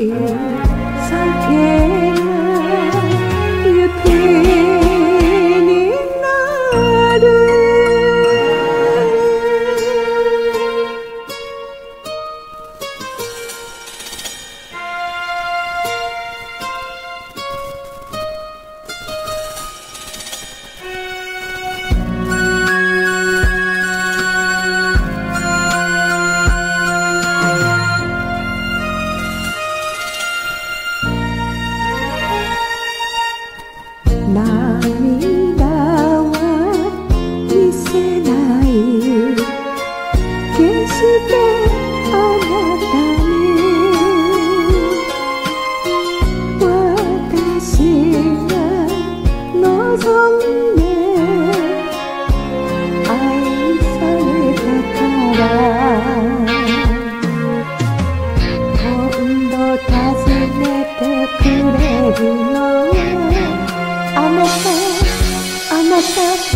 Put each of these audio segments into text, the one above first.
is.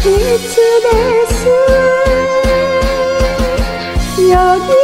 だけ